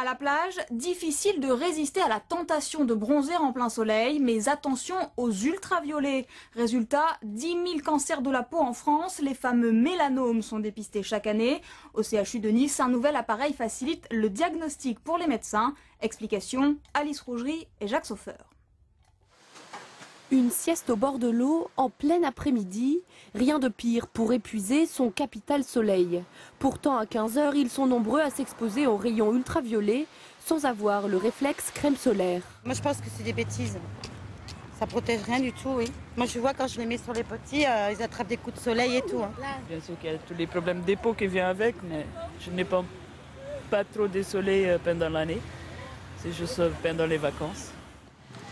À la plage, difficile de résister à la tentation de bronzer en plein soleil, mais attention aux ultraviolets. Résultat, 10 000 cancers de la peau en France, les fameux mélanomes sont dépistés chaque année. Au CHU de Nice, un nouvel appareil facilite le diagnostic pour les médecins. Explication, Alice Rougerie et Jacques Sauffer. Une sieste au bord de l'eau en plein après-midi, rien de pire pour épuiser son capital soleil. Pourtant, à 15h, ils sont nombreux à s'exposer aux rayons ultraviolets sans avoir le réflexe crème solaire. Moi, je pense que c'est des bêtises. Ça protège rien du tout, oui. Moi, je vois quand je les mets sur les petits, euh, ils attrapent des coups de soleil et tout. hein. Bien sûr qu'il y a tous les problèmes d'épaule qui viennent avec, mais je n'ai pas, pas trop de soleil euh, pendant l'année. C'est juste euh, pendant les vacances.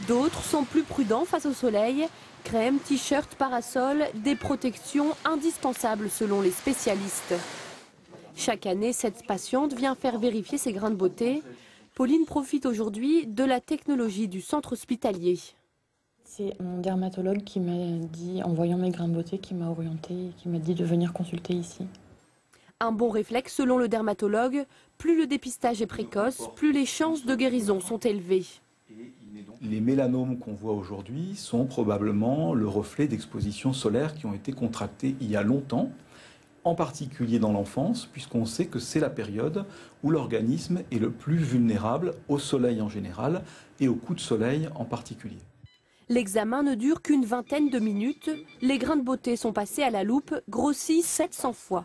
D'autres sont plus prudents face au soleil. Crème, t-shirt, parasol, des protections indispensables selon les spécialistes. Chaque année, cette patiente vient faire vérifier ses grains de beauté. Pauline profite aujourd'hui de la technologie du centre hospitalier. C'est mon dermatologue qui m'a dit, en voyant mes grains de beauté, qui m'a orienté et qui m'a dit de venir consulter ici. Un bon réflexe selon le dermatologue, plus le dépistage est précoce, plus les chances de guérison sont élevées. Les mélanomes qu'on voit aujourd'hui sont probablement le reflet d'expositions solaires qui ont été contractées il y a longtemps, en particulier dans l'enfance, puisqu'on sait que c'est la période où l'organisme est le plus vulnérable au soleil en général et aux coups de soleil en particulier. L'examen ne dure qu'une vingtaine de minutes. Les grains de beauté sont passés à la loupe, grossis 700 fois.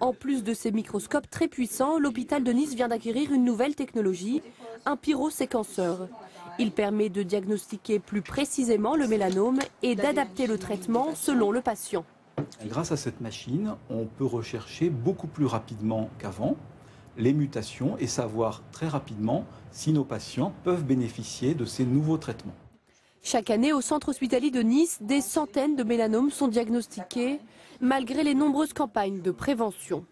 En plus de ces microscopes très puissants, l'hôpital de Nice vient d'acquérir une nouvelle technologie, un pyroséquenceur. Il permet de diagnostiquer plus précisément le mélanome et d'adapter le traitement selon le patient. Grâce à cette machine, on peut rechercher beaucoup plus rapidement qu'avant les mutations et savoir très rapidement si nos patients peuvent bénéficier de ces nouveaux traitements. Chaque année, au centre hospitalier de Nice, des centaines de mélanomes sont diagnostiqués, malgré les nombreuses campagnes de prévention.